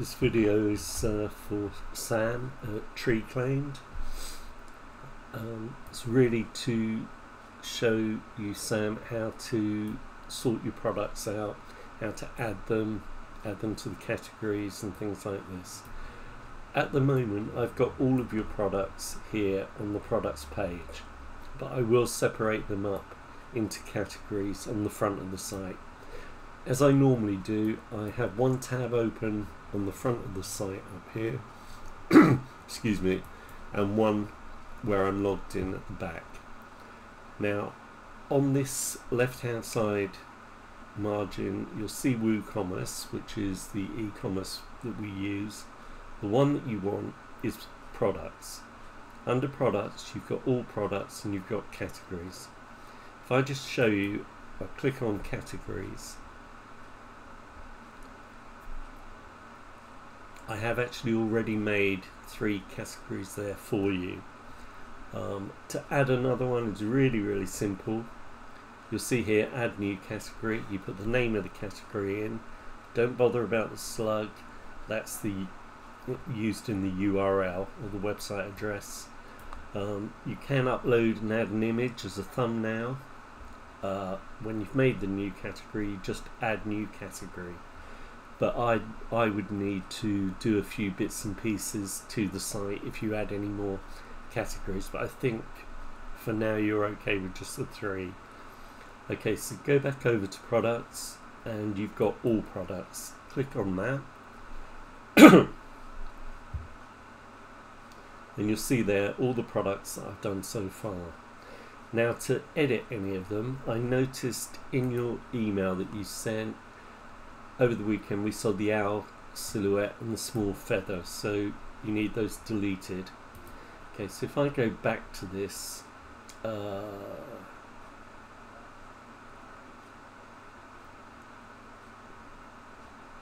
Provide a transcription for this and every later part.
This video is uh, for Sam at Treclaimed. Um, it's really to show you, Sam, how to sort your products out, how to add them, add them to the categories and things like this. At the moment, I've got all of your products here on the products page, but I will separate them up into categories on the front of the site. As I normally do, I have one tab open on the front of the site up here, excuse me, and one where I'm logged in at the back. Now, on this left hand side margin, you'll see WooCommerce, which is the e-commerce that we use. The one that you want is products. Under products, you've got all products and you've got categories. If I just show you, I click on categories. I have actually already made three categories there for you. Um, to add another one is really, really simple. You'll see here, add new category. You put the name of the category in. Don't bother about the slug. That's the used in the URL or the website address. Um, you can upload and add an image as a thumbnail. Uh, when you've made the new category, just add new category but I I would need to do a few bits and pieces to the site if you add any more categories but I think for now you're okay with just the three. Okay so go back over to products and you've got all products. Click on that. And you'll see there all the products that I've done so far. Now to edit any of them I noticed in your email that you sent over the weekend we saw the owl silhouette and the small feather so you need those deleted. Okay so if I go back to this uh,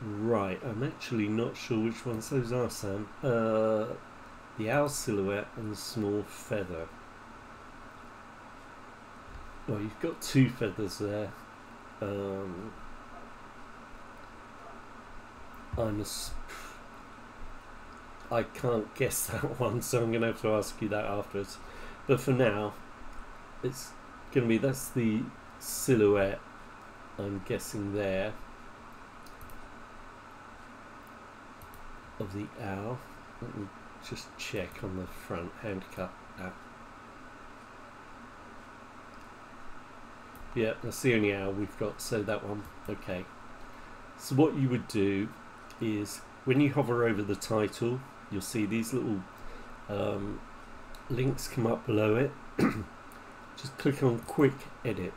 right I'm actually not sure which ones those are Sam. Uh, the owl silhouette and the small feather. Well you've got two feathers there. Um, I'm a, I can't guess that one, so I'm going to have to ask you that afterwards. But for now, it's going to be that's the silhouette. I'm guessing there of the owl. Let me just check on the front hand cut app. Yeah, that's the only owl we've got, so that one, okay. So what you would do is when you hover over the title you'll see these little um, links come up below it. Just click on quick edit.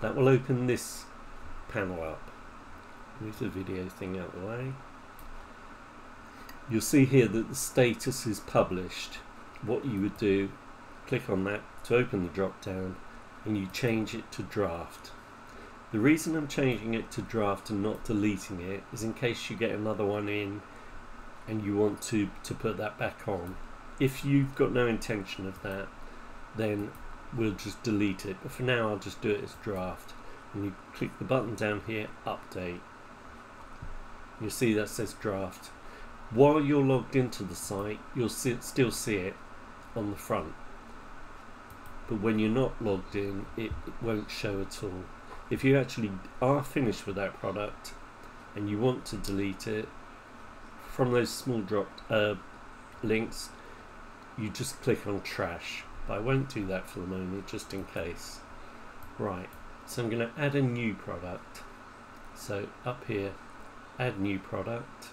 That will open this panel up. Move the video thing out of the way. You'll see here that the status is published. What you would do click on that to open the drop down and you change it to draft the reason I'm changing it to draft and not deleting it is in case you get another one in and you want to, to put that back on. If you've got no intention of that, then we'll just delete it. But for now, I'll just do it as draft. And you click the button down here, update. You'll see that says draft. While you're logged into the site, you'll see, still see it on the front. But when you're not logged in, it, it won't show at all if you actually are finished with that product and you want to delete it from those small drop uh, links you just click on trash. But I won't do that for the moment just in case. Right so I'm going to add a new product. So up here add new product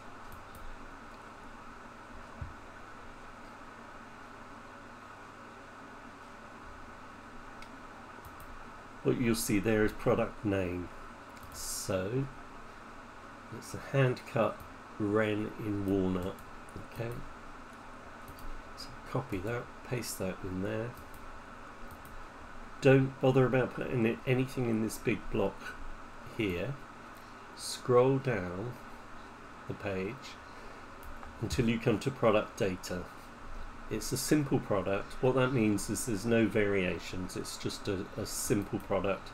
what you'll see there is product name. So it's a hand cut wren in walnut. Okay. So copy that, paste that in there. Don't bother about putting anything in this big block here. Scroll down the page until you come to product data. It's a simple product. What that means is there's no variations. It's just a, a simple product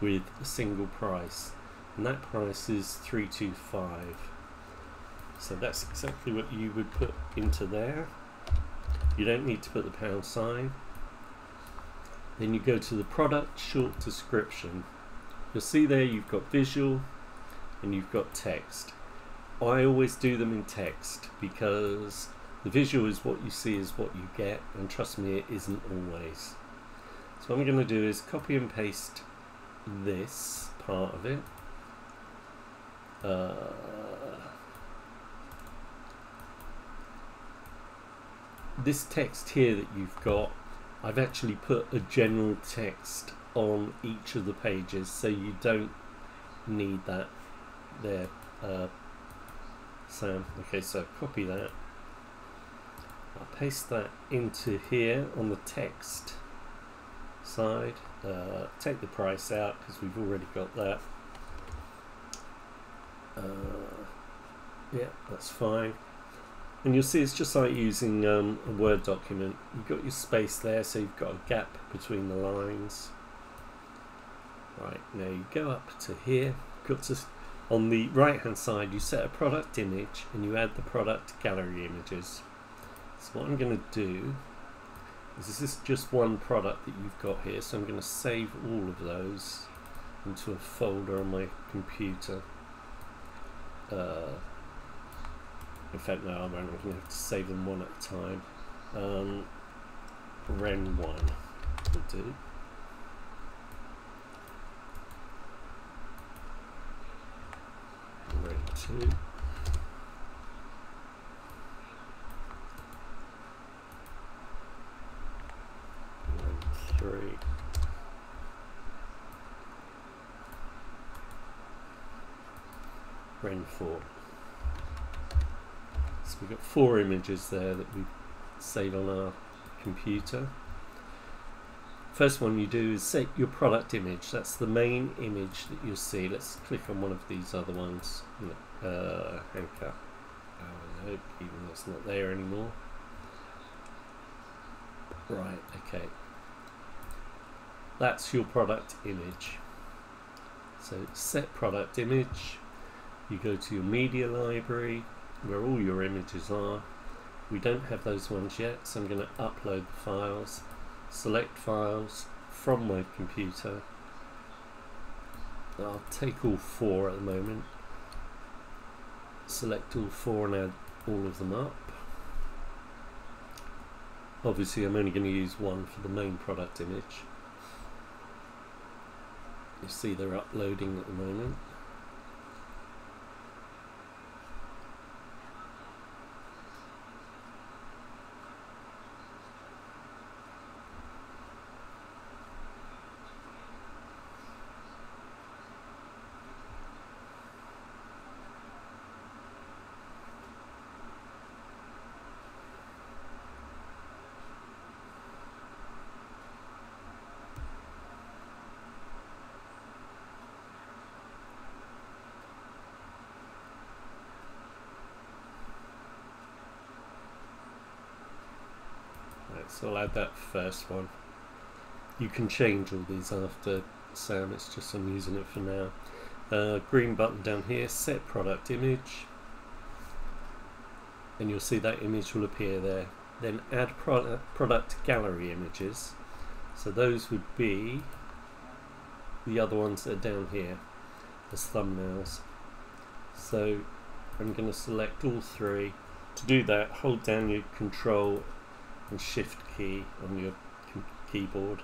with a single price. And that price is 325. So that's exactly what you would put into there. You don't need to put the pound sign. Then you go to the product short description. You'll see there you've got visual and you've got text. I always do them in text because the visual is what you see is what you get and trust me it isn't always. So what I'm going to do is copy and paste this part of it. Uh, this text here that you've got, I've actually put a general text on each of the pages so you don't need that there uh, Sam okay so copy that I'll paste that into here on the text side. Uh, take the price out because we've already got that. Uh, yeah that's fine. And you'll see it's just like using um, a Word document. You've got your space there so you've got a gap between the lines. Right now you go up to here. Got to on the right hand side you set a product image and you add the product gallery images so what I'm going to do is this is just one product that you've got here, so I'm going to save all of those into a folder on my computer. Uh, in fact, no, I'm only going to have to save them one at a time. Um, Ren1 will do. Ren2. Ren 4. So we've got four images there that we save on our computer. First one you do is set your product image. That's the main image that you'll see. Let's click on one of these other ones. Uh, Anchor. Oh, no, even it's not there anymore. Right, okay that's your product image so set product image you go to your media library where all your images are. We don't have those ones yet so I'm going to upload the files select files from my computer. I'll take all four at the moment. Select all four and add all of them up. Obviously I'm only going to use one for the main product image. You see they're uploading at the moment. I'll add that first one. You can change all these after Sam, it's just I'm using it for now. Uh, green button down here, set product image, and you'll see that image will appear there. Then add product, product gallery images. So those would be the other ones that are down here as thumbnails. So I'm going to select all three. To do that, hold down your control and shift key on your keyboard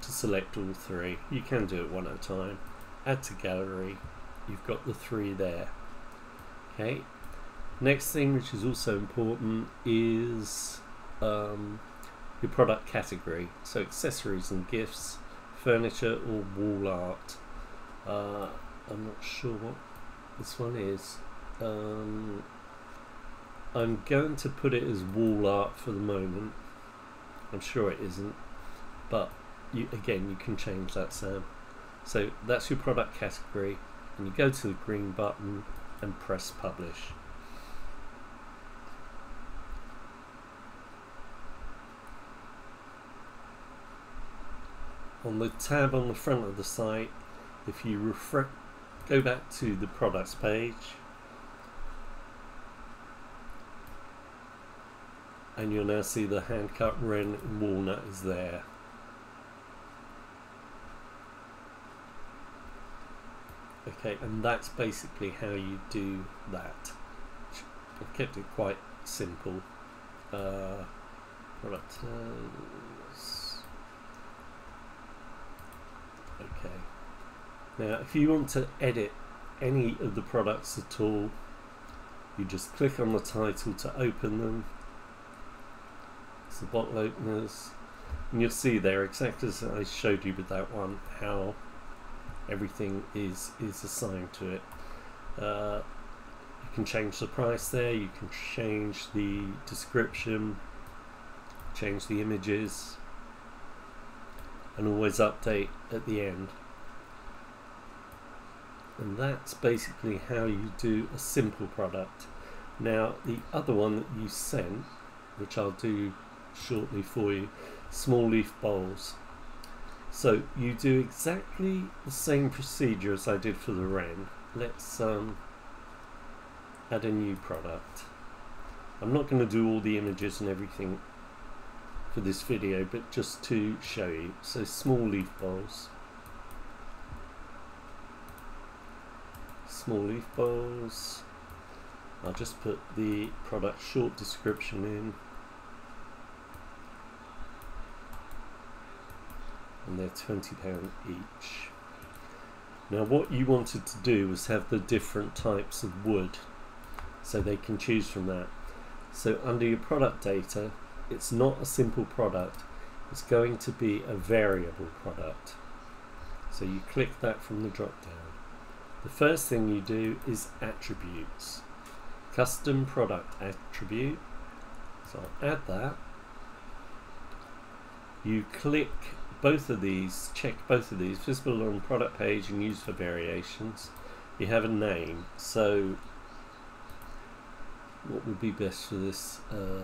to select all three. You can do it one at a time. Add to gallery. You've got the three there. Okay. Next thing, which is also important, is um, your product category. So accessories and gifts, furniture or wall art. Uh, I'm not sure what this one is. Um, I'm going to put it as wall art for the moment. I'm sure it isn't, but you, again, you can change that Sam. So that's your product category, and you go to the green button and press publish. On the tab on the front of the site, if you go back to the products page, and you'll now see the hand cut wren walnut is there. Okay and that's basically how you do that. I've kept it quite simple. Uh, okay. Now if you want to edit any of the products at all you just click on the title to open them it's the bottle openers. And you'll see there exactly as I showed you with that one how everything is is assigned to it. Uh, you can change the price there. You can change the description change the images and always update at the end. And that's basically how you do a simple product. Now the other one that you sent which I'll do shortly for you small leaf bowls. So you do exactly the same procedure as I did for the wren. Let's um, add a new product. I'm not going to do all the images and everything for this video but just to show you. So small leaf bowls. Small leaf bowls. I'll just put the product short description in and they're £20 each. Now what you wanted to do was have the different types of wood so they can choose from that. So under your product data it's not a simple product it's going to be a variable product. So you click that from the drop down. The first thing you do is attributes. Custom product attribute. So I'll add that. You click both of these check both of these visible on product page and used for variations. You have a name. So what would be best for this uh,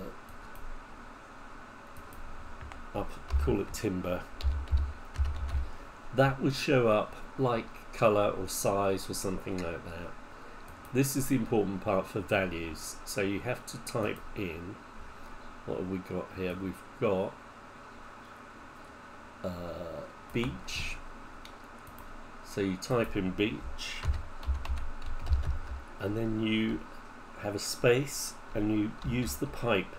I'll call it timber. That would show up like color or size or something like that. This is the important part for values. So you have to type in what have we got here? We've got beech so you type in beech and then you have a space and you use the pipe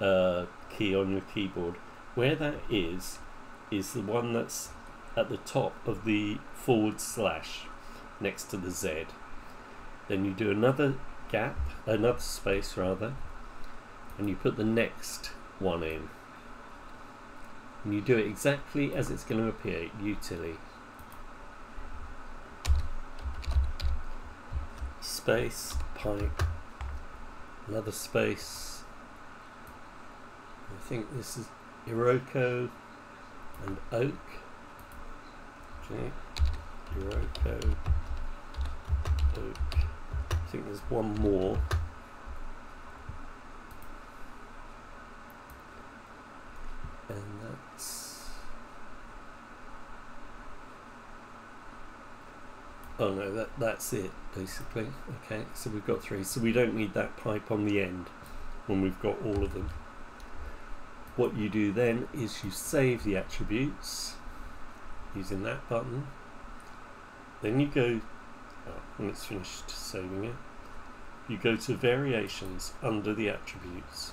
uh, key on your keyboard. Where that is is the one that's at the top of the forward slash next to the Z. Then you do another gap another space rather and you put the next one in and you do it exactly as it's going to appear utile. Space pipe another space. I think this is Iroko and oak. Okay Iroko oak. I think there's one more and that's oh no that that's it basically. Okay so we've got three. So we don't need that pipe on the end when we've got all of them. What you do then is you save the attributes using that button. Then you go oh, when it's finished saving it you go to variations under the attributes.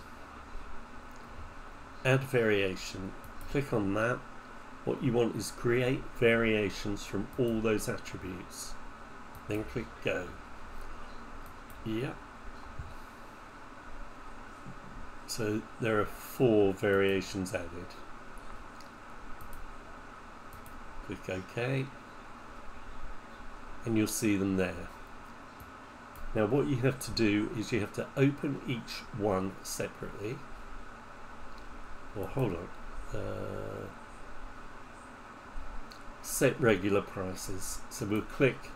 Add variation. Click on that. What you want is create variations from all those attributes then click go. Yeah so there are four variations added. Click OK. And you'll see them there. Now what you have to do is you have to open each one separately. Well hold on. Uh, set regular prices. So we'll click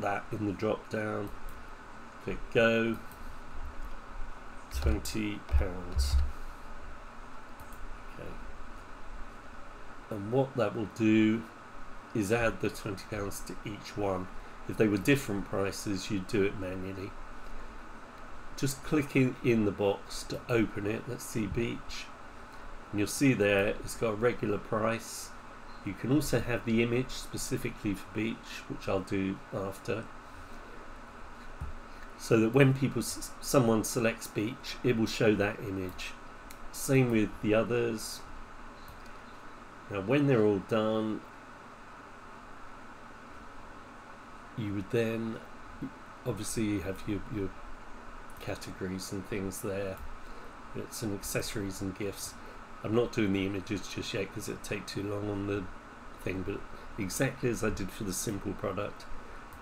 that in the drop down. Click go. 20 pounds. Okay. And what that will do is add the 20 pounds to each one. If they were different prices you'd do it manually. Just click in, the box to open it. Let's see beech and you'll see there it's got a regular price you can also have the image specifically for beech, which I'll do after. So that when people someone selects beech, it will show that image. Same with the others. Now when they're all done you would then obviously have your, your categories and things there. It's an accessories and gifts I'm not doing the images just yet because it'd take too long on the thing but exactly as I did for the simple product.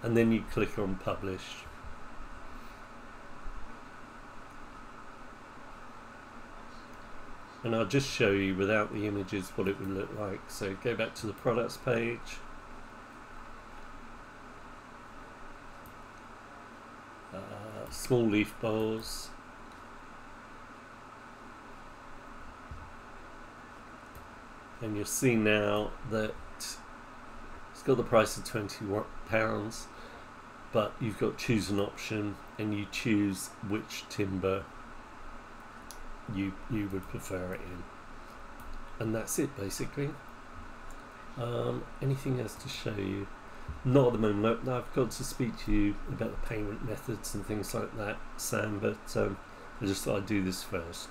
And then you click on publish. And I'll just show you without the images what it would look like. So go back to the products page. Uh, small leaf bowls and you'll see now that it's got the price of 20 pounds but you've got choose an option and you choose which timber you you would prefer it in. And that's it basically. Um, anything else to show you? Not at the moment. I've got to speak to you about the payment methods and things like that Sam but um, I just thought I'd do this first